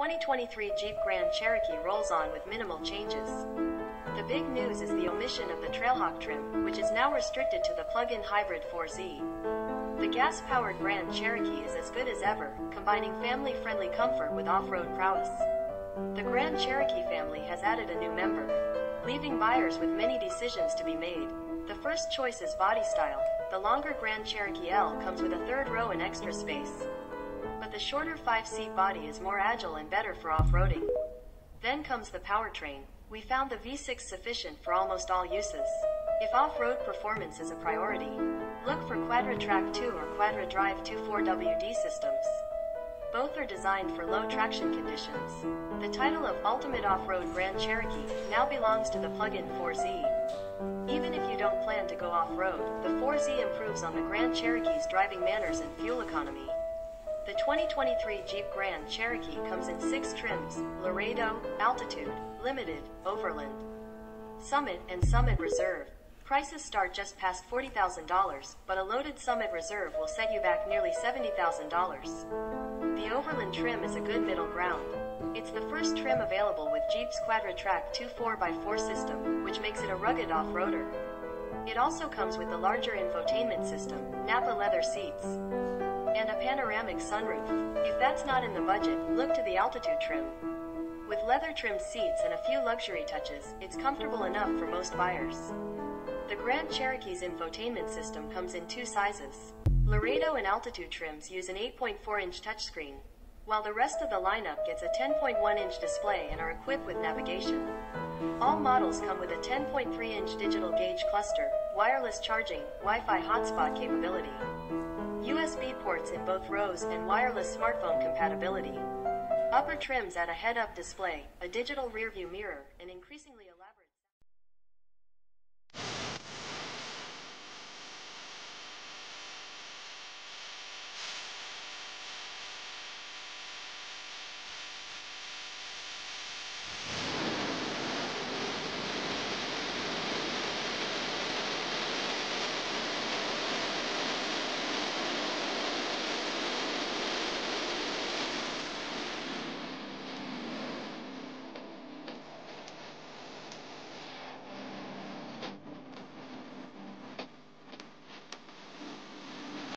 2023 Jeep Grand Cherokee rolls on with minimal changes. The big news is the omission of the Trailhawk trim, which is now restricted to the plug-in hybrid 4xe. The gas-powered Grand Cherokee is as good as ever, combining family-friendly comfort with off-road prowess. The Grand Cherokee family has added a new member, leaving buyers with many decisions to be made. The first choice is body style. The longer Grand Cherokee L comes with a third row and extra space. But the shorter 5-seat body is more agile and better for off-roading. Then comes the powertrain. We found the V6 sufficient for almost all uses. If off-road performance is a priority, look for QuadraTrac 2 or QuadraDrive 2 4WD systems. Both are designed for low traction conditions. The title of Ultimate Off-Road Grand Cherokee now belongs to the plug-in 4xe. Even if you don't plan to go off-road, the 4xe improves on the Grand Cherokee's driving manners and fuel economy. The 2023 Jeep Grand Cherokee comes in six trims Laredo, Altitude, Limited, Overland, Summit, and Summit Reserve. Prices start just past $40,000, but a loaded Summit Reserve will set you back nearly $70,000. The Overland trim is a good middle ground. It's the first trim available with Jeep's QuadraTrac 2 4x4 system, which makes it a rugged off-roader. It also comes with the larger infotainment system, Nappa leather seats, and a panoramic sunroof. If that's not in the budget, look to the Altitude trim. With leather trimmed seats and a few luxury touches, it's comfortable enough for most buyers. The Grand Cherokee's infotainment system comes in two sizes. Laredo and Altitude trims use an 8.4 inch touchscreen, while the rest of the lineup gets a 10.1 inch display and are equipped with navigation. All models come with a 10.3 inch digital gauge cluster, wireless charging, Wi Fi hotspot capability, ports in both rows, and wireless smartphone compatibility. Upper trims add a head up display, a digital rearview mirror, and increasingly